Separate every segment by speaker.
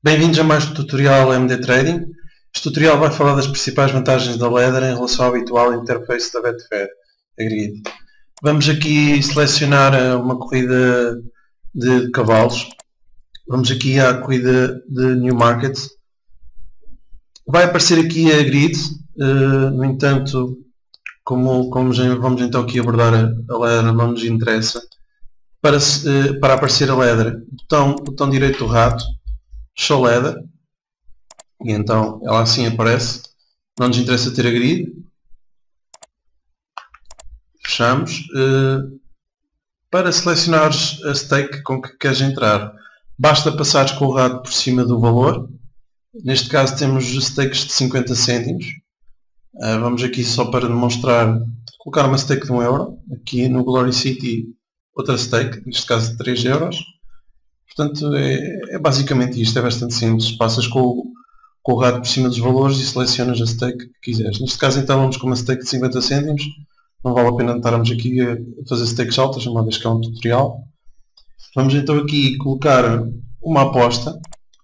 Speaker 1: Bem-vindos a mais um tutorial MD Trading. Este tutorial vai falar das principais vantagens da Ladder em relação ao habitual interface da Betfair, a grid. Vamos aqui selecionar eh, uma corrida de cavalos. Vamos aqui à corrida de New Market. Vai aparecer aqui a grid, eh, no entanto, como, como vamos então aqui abordar a Ladder, não nos interessa. Para, eh, para aparecer a Ladder, botão, botão direito do rato, ladder e então ela assim aparece. Não nos interessa ter a grid fechamos. Uh, para selecionar a stake com que queres entrar basta passares com o rato por cima do valor. Neste caso temos stakes de 50 cêntimos. Uh, vamos aqui só para demonstrar colocar uma stake de 1 euro aqui no Glory City outra stake, neste caso de 3 euros Portanto, é, é, basicamente isto, é bastante simples. Passas com o, com o rato por cima dos valores e selecionas a stake que quiseres. Neste caso então vamos com uma stake de 50 cêntimos. Não vale a pena estarmos aqui a fazer stakes altas, uma vez que é um tutorial. Vamos então aqui colocar uma aposta.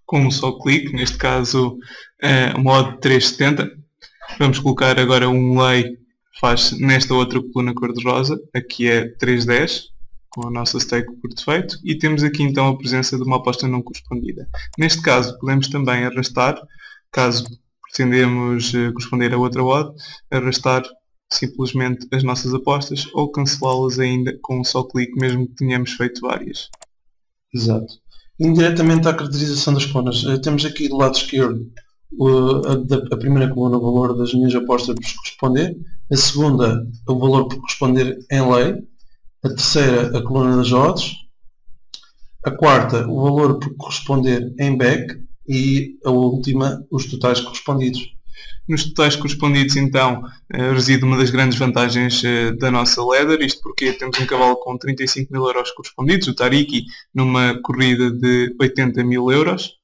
Speaker 2: Com um só clique, neste caso é, mod 370. Vamos colocar agora um lei faz nesta outra coluna cor-de-rosa, aqui é 310 com a nossa stake por defeito e temos aqui então a presença de uma aposta não correspondida. Neste caso podemos também arrastar, caso pretendemos eh, corresponder a outra odd, arrastar simplesmente as nossas apostas ou cancelá-las ainda com um só clique mesmo que tenhamos feito várias.
Speaker 1: Exato. Indiretamente à caracterização das colunas, eh, temos aqui do lado esquerdo a, primeira coluna o valor das minhas apostas por corresponder, a segunda o valor por corresponder em lei a terceira a coluna das odds, a quarta o valor por corresponder em back e a última os totais correspondidos.
Speaker 2: Nos totais correspondidos então eh, reside uma das grandes vantagens eh, da nossa Leather, isto porque temos um cavalo com 35 mil euros correspondidos, o Tariki, numa corrida de 80 mil euros.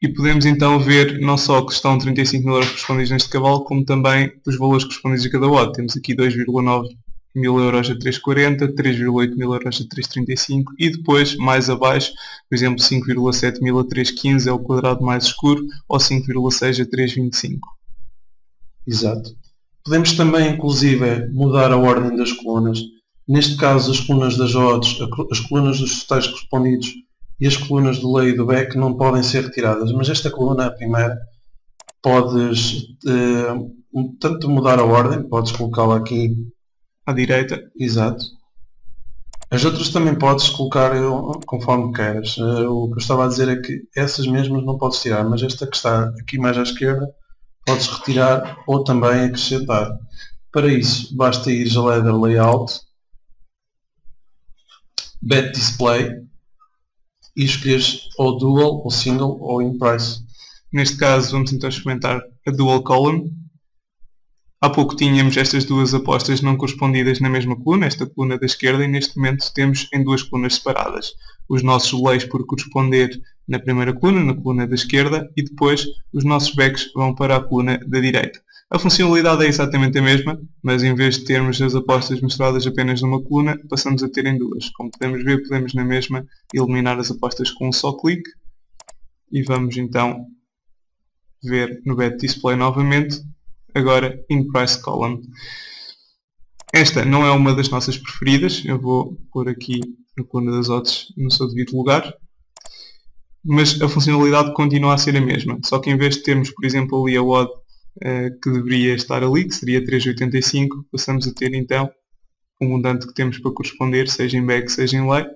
Speaker 2: E podemos então ver não só que estão 35 mil euros correspondidos neste cavalo, como também os valores correspondidos a cada odd. Temos aqui 2,9 mil euros a 3,40, 3,8 mil euros a 3,35 e depois mais abaixo, por exemplo 5,7 mil a 3,15 é o quadrado mais escuro ou 5,6 a 3,25.
Speaker 1: Exato. Podemos também inclusive mudar a ordem das colunas. Neste caso as colunas das odds, as colunas dos totais correspondidos e as colunas do lei e do back não podem ser retiradas, mas esta coluna, a primeira, podes eh, tanto mudar a ordem, podes colocá-la aqui
Speaker 2: à direita.
Speaker 1: Exato. As outras também podes colocar conforme queiras. Eh, o que eu estava a dizer é que essas mesmas não podes tirar, mas esta que está aqui mais à esquerda podes retirar ou também acrescentar. Para isso basta ir a Ladder Layout, Bet Display e escolheres ou Dual, ou Single ou In Price.
Speaker 2: Neste caso vamos então experimentar a Dual Column Há pouco tínhamos estas duas apostas não correspondidas na mesma coluna, esta coluna da esquerda, e neste momento temos em duas colunas separadas. Os nossos leis por corresponder na primeira coluna, na coluna da esquerda, e depois os nossos backs vão para a coluna da direita. A funcionalidade é exatamente a mesma, mas em vez de termos as apostas mostradas apenas numa coluna, passamos a ter em duas. Como podemos ver, podemos na mesma eliminar as apostas com um só clique. E vamos então ver no Bet Display novamente agora in price column. Esta não é uma das nossas preferidas, eu vou pôr aqui a coluna das odds no seu devido lugar, mas a funcionalidade continua a ser a mesma, só que em vez de termos, por exemplo, ali a odd uh, que deveria estar ali, que seria 3,85, passamos a ter então o montante que temos para corresponder, seja em back, seja em lay.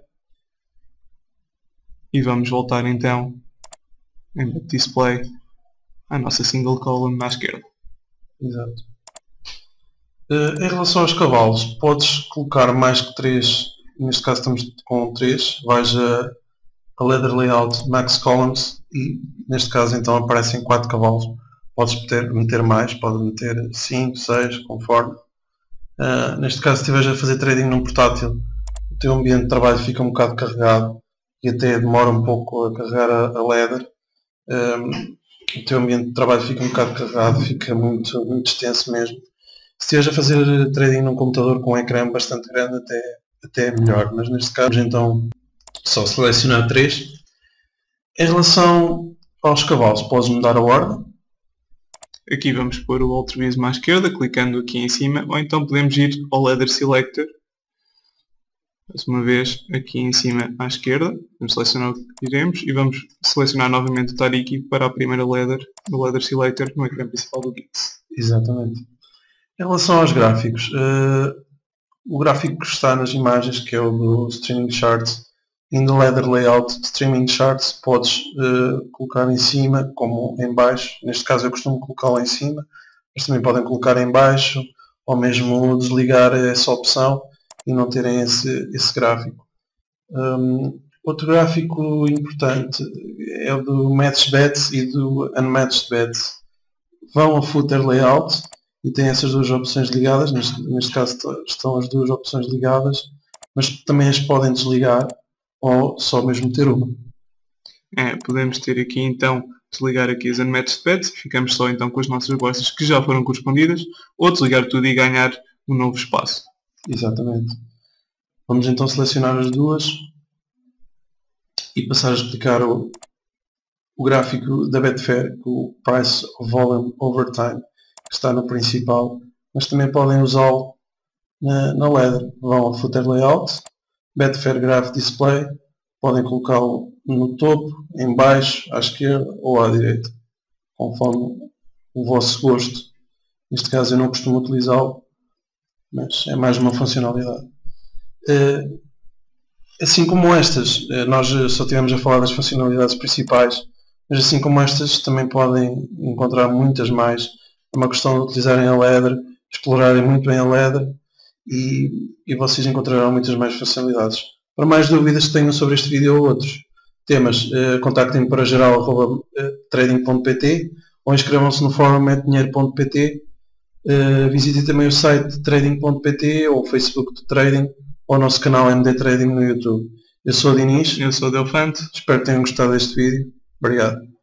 Speaker 2: E vamos voltar então em display à nossa single column à esquerda.
Speaker 1: Exato. Uh, em relação aos cavalos, podes colocar mais que 3, neste caso estamos com 3, vais a, a Leather Layout Max Columns e neste caso então aparecem 4 cavalos. Podes meter, meter mais, pode meter 5, 6, conforme. Uh, neste caso se estiveres a fazer trading num portátil, o teu ambiente de trabalho fica um bocado carregado e até demora um pouco a carregar a, a leather. Um, eh, o teu ambiente de trabalho fica um bocado carregado, fica muito, muito extenso mesmo. Se estiveres a fazer trading num computador com um ecrã bastante grande, até, até é melhor, mas neste caso então só selecionar 3. Em relação aos cavalos, podes mudar a ordem.
Speaker 2: Aqui vamos pôr o altruísmo à esquerda, clicando aqui em cima, ou então podemos ir ao Leather Selector, mais uma vez aqui em cima à esquerda, vamos selecionar o que queremos e vamos selecionar novamente o Tariki para a primeira Leather, o Leather Selector no ecrã principal do Gix.
Speaker 1: Exatamente. Em relação aos gráficos, uh, o gráfico que está nas imagens, que é o do Streaming Charts, e no Leather Layout Streaming Charts podes uh, colocar em cima como em baixo, neste caso eu costumo colocá-lo em cima, mas também podem colocar em baixo ou mesmo desligar essa opção e não terem esse, esse gráfico. Um, outro gráfico importante é o do Matched Bets e do Unmatched Bets. Vão a Footer Layout e têm essas duas opções ligadas, neste, neste caso estão as duas opções ligadas, mas também as podem desligar ou só mesmo ter uma.
Speaker 2: É, podemos ter aqui então desligar aqui as unmatched bets, ficamos só então com as nossas apostas que já foram correspondidas, ou desligar tudo e ganhar um novo espaço.
Speaker 1: Exatamente. Vamos então selecionar as duas e passar a explicar o, o gráfico da Betfair, o Price Volume Over Time, que está no principal, mas também podem usá-lo na, na Leather. Vão ao Footer Layout, Betfair Graph Display, podem colocá-lo no topo, em baixo, à esquerda ou à direita, conforme o vosso gosto. Neste caso eu não costumo utilizá-lo, mas é mais uma funcionalidade. Eh, assim como estas, eh, nós só tivemos a falar das funcionalidades principais, mas assim como estas também podem encontrar muitas mais. É uma questão de utilizarem a Leather, explorarem muito bem a Leather e, e vocês encontrarão muitas mais funcionalidades. Para mais dúvidas que tenham sobre este vídeo ou outros temas, eh, contactem-me para geral.trading.pt ou inscrevam-se no fórum dinheiro.pt Uh, visitem também o site trading.pt ou o Facebook do Trading ou o nosso canal MD Trading no YouTube. Eu sou o Dinis.
Speaker 2: Eu sou o Delfante.
Speaker 1: Espero que tenham gostado deste vídeo. Obrigado.